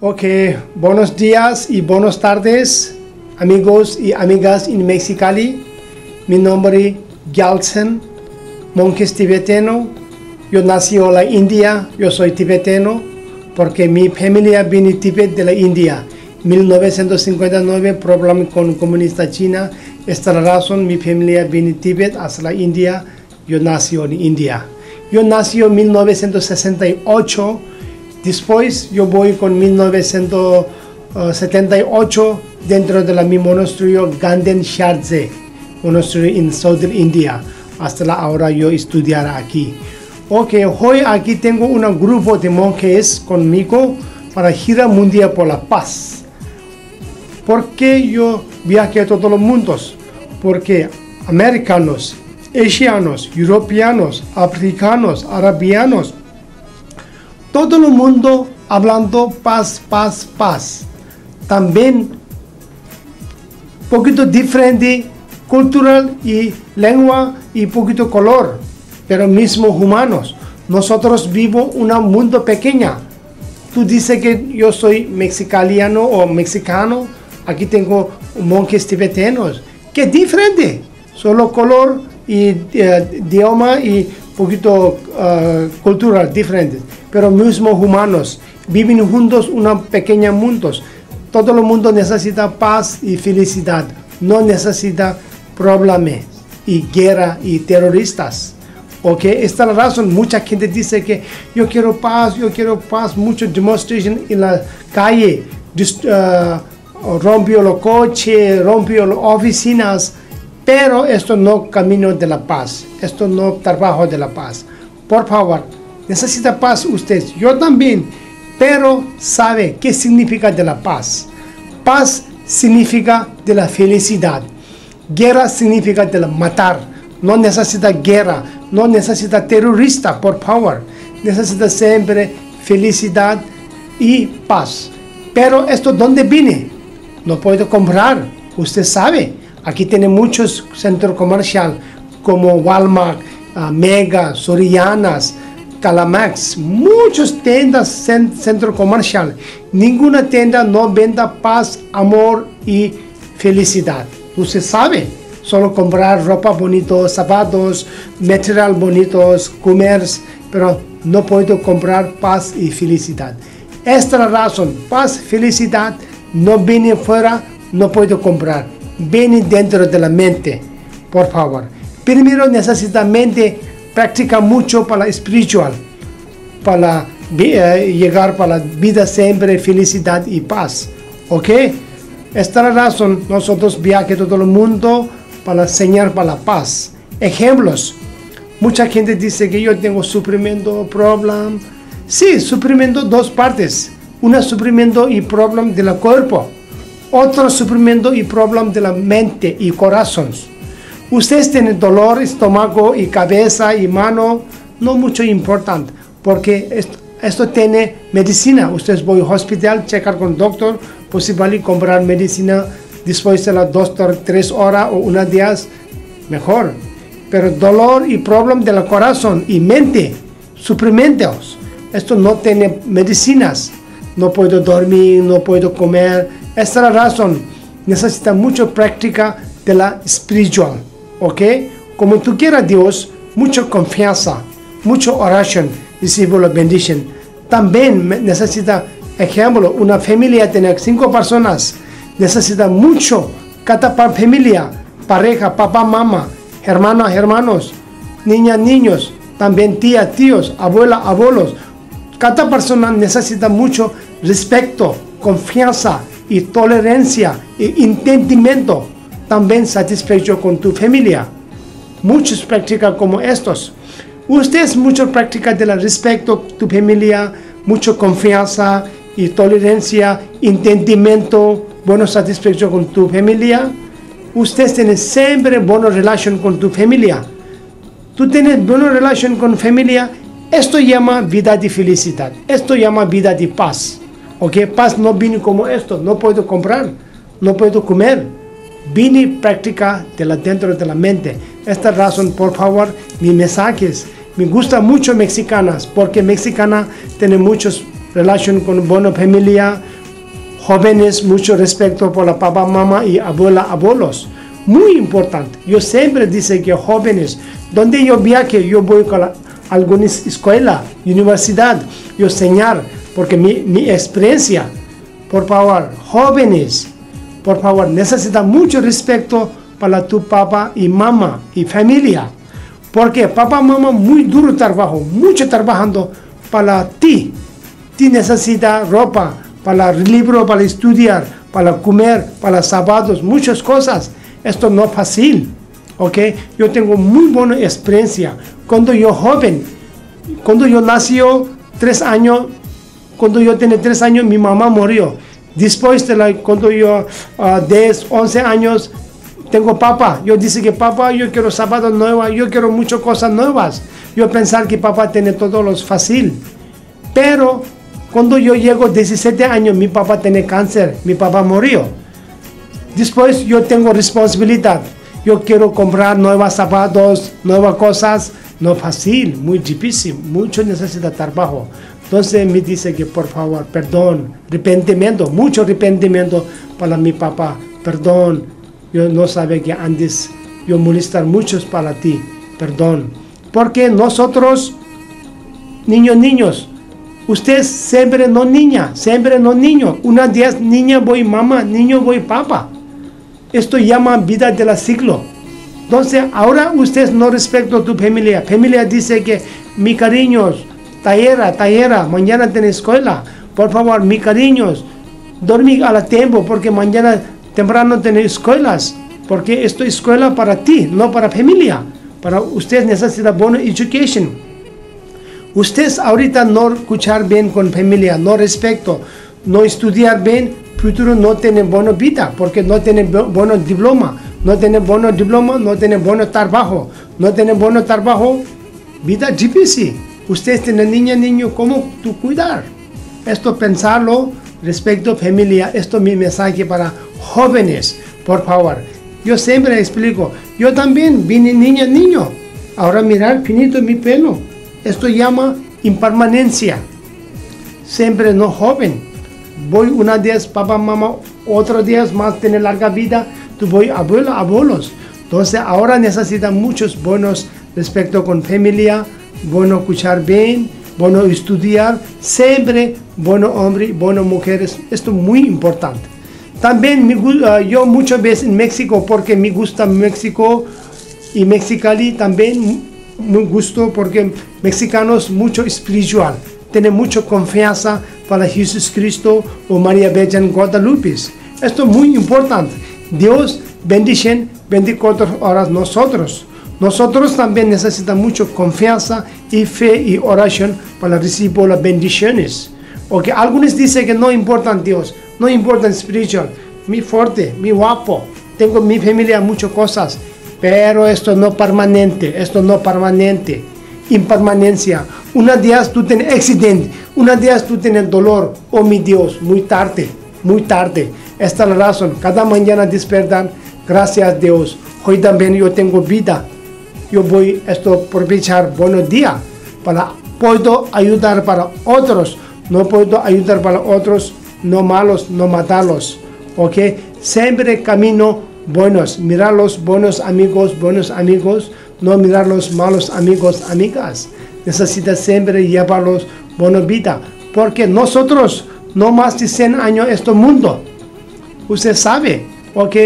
Ok, buenos días y buenas tardes, amigos y amigas en Mexicali. Mi nombre es Gyaltsen, monjes tibetano. Yo nací en la India, yo soy tibetano, porque mi familia viene de Tibet de la India. 1959, problema con comunista China. Esta razón, mi familia viene de Tibet hasta la India. Yo nací en India. Yo nací en 1968 Después yo voy con 1978 dentro de la, mi monasterio Ganden Shardze, monasterio en Southern India. Hasta la hora yo estudiar aquí. Ok, hoy aquí tengo un grupo de monjes conmigo para gira mundial por la paz. ¿Por qué yo viaje a todos los mundos? Porque americanos, asianos, europeanos, africanos, arabianos, todo el mundo hablando paz, paz, paz. También poquito diferente cultural y lengua y poquito color, pero mismo humanos. Nosotros vivo un mundo pequeña. Tú dices que yo soy mexicaliano o mexicano, aquí tengo monjes tibetanos. ¿Qué diferente? Solo color y eh, idioma y poquito uh, cultural diferentes pero mismos humanos, viven juntos una pequeña mundos. Todo el mundo necesita paz y felicidad, no necesita problemas y guerra y terroristas. ¿Ok? Esta es la razón. Mucha gente dice que yo quiero paz, yo quiero paz. Mucho demonstration en la calle. Uh, rompió los coches, rompió las oficinas. Pero esto no camino de la paz. Esto no trabajo de la paz. Por favor, necesita paz usted, yo también, pero sabe qué significa de la paz. Paz significa de la felicidad. Guerra significa de la matar. No necesita guerra, no necesita terrorista, por favor. Necesita siempre felicidad y paz. Pero esto, ¿dónde viene? No puedo comprar. Usted sabe, aquí tiene muchos centros comerciales como Walmart, ah, Mega, Sorianas, Calamax, muchas tiendas centro comercial. Ninguna tienda no venda paz, amor y felicidad. Usted sabe, solo comprar ropa bonito, zapatos, material bonitos, comer, pero no puedo comprar paz y felicidad. Esta es la razón, paz, felicidad no viene fuera, no puedo comprar. Viene dentro de la mente, por favor. Primero necesita mente practica mucho para espiritual, para eh, llegar para la vida siempre, felicidad y paz. ¿Ok? Esta es la razón nosotros viajamos todo el mundo para enseñar para la paz. Ejemplos. Mucha gente dice que yo tengo sufrimiento, problema. Sí, sufrimiento dos partes. Una sufrimiento y problema del cuerpo. Otro sufrimiento y problema de la mente y corazón. Ustedes tienen dolor, estómago y cabeza y mano, no mucho importante, porque esto, tiene medicina. Ustedes voy al hospital, checar con el doctor, posible comprar medicina después de las dos tres horas o unos días, mejor. Pero dolor y problema del corazón y mente, sufrimientos, esto no tiene medicinas. No puedo dormir, no puedo comer. Esta es la razón. Necesita mucha práctica de la espiritual. ¿Ok? Como tú quieras Dios, mucha confianza, mucha oración, la bendición. También necesita, ejemplo, una familia tener cinco personas, necesita mucho, cada familia, pareja, papá, mamá, hermanas, hermanos, niñas, niños, también tías, tíos, abuela, abuelos. Cada persona necesita mucho respeto, confianza y tolerancia y entendimiento también satisfecho con tu familia. Muchos practican como estos. Ustedes mucho practican de respeto a tu familia, mucha confianza y tolerancia, entendimiento, buena satisfacción con tu familia. Ustedes tienen siempre buena relación con tu familia. Tú tienes buena relación con familia, esto llama vida de felicidad, esto llama vida de paz. ¿Ok? Paz no viene como esto, no puedo comprar, no puedo comer, Vini práctica de la dentro de la mente. Esta razón, por favor, mis mensajes. Me gusta mucho mexicanas porque mexicana tiene muchos relación con buena familia, jóvenes, mucho respeto por la papá, mamá y abuela, abuelos. Muy importante. Yo siempre dice que jóvenes, donde yo viaje, yo voy con alguna escuela, universidad, yo enseñar, porque mi, mi experiencia, por favor, jóvenes, por favor, necesita mucho respeto para tu papá y mamá y familia. Porque papá y mamá muy duro trabajo, mucho trabajando para ti. Ti necesita ropa, para libro, para estudiar, para comer, para sábados, muchas cosas. Esto no es fácil. ¿Ok? Yo tengo muy buena experiencia. Cuando yo joven, cuando yo nació tres años, cuando yo tenía tres años, mi mamá murió. Después de la, cuando yo uh, 10, 11 años, tengo papá. Yo dice que papá, yo quiero zapatos nuevos, yo quiero muchas cosas nuevas. Yo pensar que papá tiene todo lo fácil. Pero cuando yo llego 17 años, mi papá tiene cáncer, mi papá murió. Después yo tengo responsabilidad. Yo quiero comprar nuevos zapatos, nuevas cosas. No fácil, muy difícil, mucho necesita trabajo. Entonces me dice que por favor, perdón, arrepentimiento, mucho arrepentimiento para mi papá, perdón, yo no sabía que antes yo molestar muchos para ti. Perdón. Porque nosotros, niños, niños, usted siempre no niña, siempre no niño. Una día niña voy mamá, niño voy papá. Esto llama vida del siglo. Entonces, ahora usted no respecta a tu familia. Familia dice que mi cariños, tallera, tallera, mañana tiene escuela. Por favor, mi cariños, dormir a la tiempo porque mañana temprano tener escuelas, porque esto es escuela para ti, no para familia. Para usted necesita buena education. Usted ahorita no escuchar bien con familia, no respeto, no estudiar bien, futuro no tiene buena vida, porque no tiene buen diploma, no tiene buen diploma, no tiene buen trabajo, no tiene buen trabajo, vida difícil. Usted tiene niña, niño, ¿cómo tú cuidar? Esto pensarlo respecto familia, esto es mi mensaje para jóvenes, por favor. Yo siempre explico, yo también vine niña, niño. Ahora mirar finito mi pelo. Esto llama impermanencia. Siempre no joven. Voy una día papá, mamá, otro día más tener larga vida. Tú voy abuelo, abuelos. Entonces ahora necesita muchos buenos respecto con familia, bueno escuchar bien, bueno estudiar, siempre bueno hombre, bueno mujeres. Esto es muy importante. También me, uh, yo muchas veces en México, porque me gusta México y Mexicali, también me gusto porque mexicanos mucho espiritual, tienen mucha confianza para Jesús Cristo o María Virgen Guadalupe. Esto es muy importante. Dios bendice 24 horas nosotros. Nosotros también necesitamos mucha confianza y fe y oración para recibir las bendiciones. Porque algunos dicen que no importa Dios, no importa espiritual, mi fuerte, mi guapo, tengo mi familia muchas cosas, pero esto no permanente, esto no permanente, impermanencia. Una día tú tienes accidente, una día tú tienes dolor, oh mi Dios, muy tarde, muy tarde. Esta es la razón, cada mañana despertar, gracias a Dios, hoy también yo tengo vida, yo voy esto aprovechar buenos días para puedo ayudar para otros, no puedo ayudar para otros no malos, no matarlos. ¿Ok? Siempre camino buenos. Mirar los buenos amigos, buenos amigos. No mirar los malos amigos, amigas. Necesita siempre llevarlos buena vida. Porque nosotros no más de 100 años este mundo. Usted sabe, ok,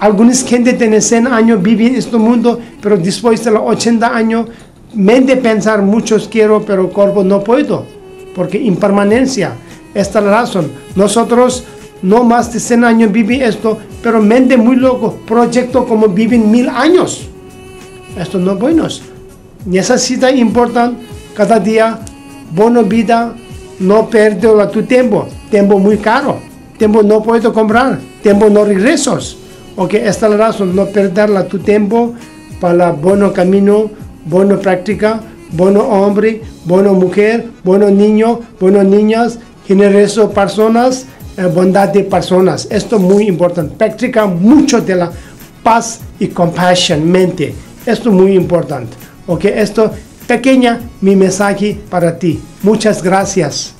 algunas gente tienen 100 años, viven en este mundo, pero después de los 80 años, mente pensar muchos quiero, pero cuerpo no puedo, porque impermanencia. Esta es la razón. Nosotros no más de 100 años viven esto, pero mente muy loco, proyecto como viven mil años. Esto no es bueno. Necesita importante cada día buena vida, no perder tu tiempo. Tiempo muy caro. Tiempo no puedo comprar. Tiempo no regresos. Ok, esta es la razón, no perder tu tiempo para buen camino, buena práctica, bueno hombre, buena mujer, buenos niños, buenas niñas, generoso personas, eh, bondad de personas. Esto es muy importante. Practica mucho de la paz y compasión, mente. Esto es muy importante. Ok, esto pequeña mi mensaje para ti. Muchas gracias.